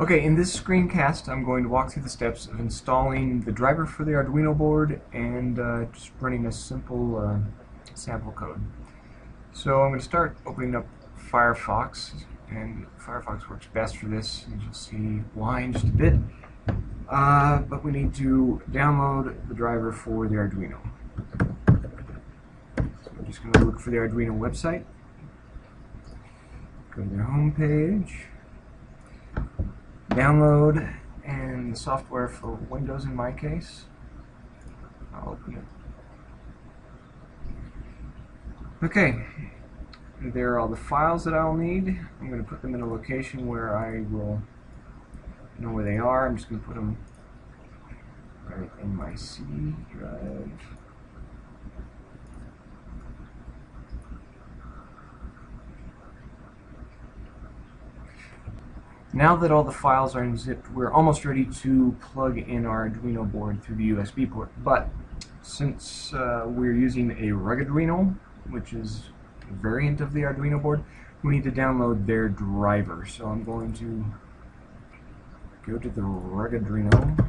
Okay, in this screencast I'm going to walk through the steps of installing the driver for the Arduino board and uh, just running a simple uh, sample code. So I'm going to start opening up Firefox and Firefox works best for this you'll see why in just a bit. Uh, but we need to download the driver for the Arduino. So I'm just going to look for the Arduino website. Go to their home page download and the software for Windows in my case. I'll open it. Okay, there are all the files that I'll need. I'm going to put them in a location where I will know where they are. I'm just going to put them right in my C drive. Now that all the files are unzipped, we're almost ready to plug in our Arduino board through the USB port. But since uh, we're using a Ruggeduino, which is a variant of the Arduino board, we need to download their driver. So I'm going to go to the Ruggeduino.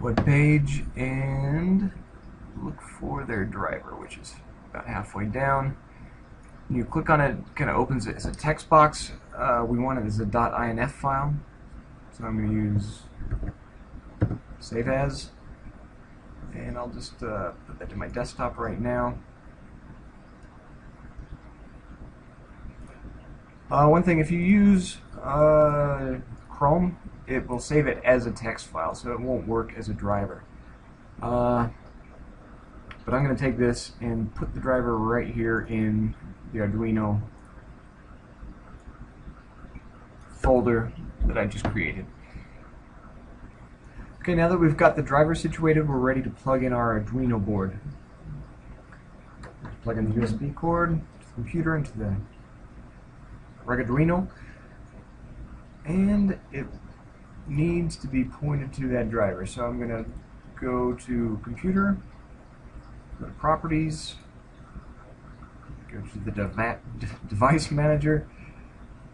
web page and look for their driver, which is about halfway down. You click on it, kind of opens it as a text box. Uh, we want it as a .inf file, so I'm going to use save as, and I'll just uh, put that to my desktop right now. Uh, one thing, if you use uh, Chrome, it will save it as a text file, so it won't work as a driver. Uh, but I'm going to take this and put the driver right here in the Arduino folder that I just created. Okay, now that we've got the driver situated, we're ready to plug in our Arduino board. Plug in the USB cord to the computer into the Arduino, and it needs to be pointed to that driver. So I'm going to go to computer, To Properties, go to the dev Device Manager,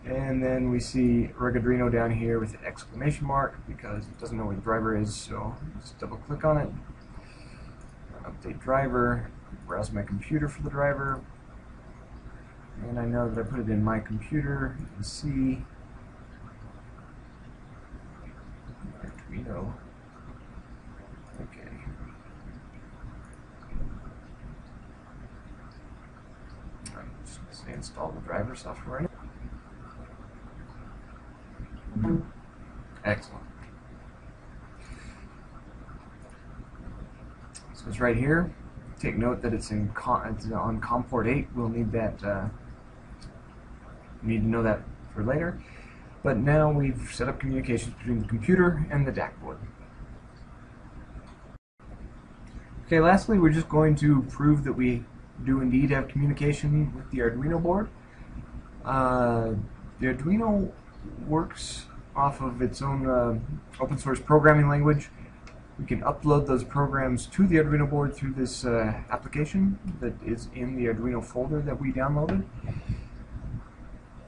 and then we see Ruggeduino down here with exclamation mark because it doesn't know where the driver is, so just double click on it. Update driver, browse my computer for the driver, and I know that I put it in my computer, and see Arduino. Okay. Install the driver software. Excellent. So it's right here. Take note that it's in con it's on COM port 8. We'll need that. Uh, need to know that for later. But now we've set up communications between the computer and the DAC board. Okay, lastly, we're just going to prove that we do indeed have communication with the Arduino board. Uh, the Arduino works off of its own uh, open source programming language. We can upload those programs to the Arduino board through this uh, application that is in the Arduino folder that we downloaded.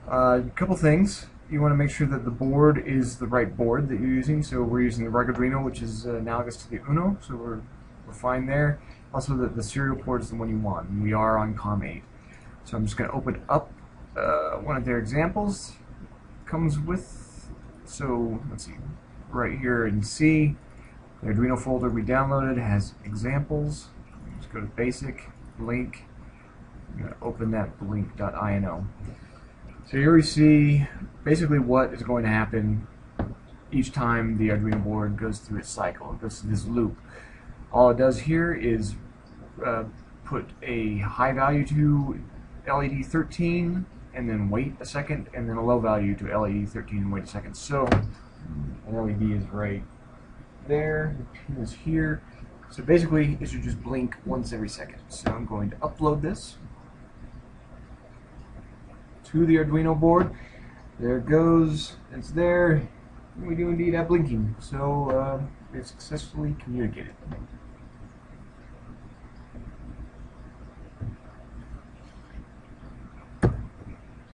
A uh, couple things. You want to make sure that the board is the right board that you're using. So we're using the Arduino, which is analogous to the Uno, so we're, we're fine there. Also, the, the serial port is the one you want, we are on COM8. So I'm just going to open up uh, one of their examples. Comes with, so let's see, right here in C, the Arduino folder we downloaded has examples. Just go to basic, blink, I'm going to open that blink.ino. So here we see basically what is going to happen each time the Arduino board goes through its cycle. It goes through this loop. All it does here is uh, put a high value to LED 13 and then wait a second and then a low value to LED 13 and wait a second. So an LED is right there, the pin is here. So basically it should just blink once every second. So I'm going to upload this to the Arduino board. There it goes, it's there. We do indeed have blinking. So uh, it's successfully communicated.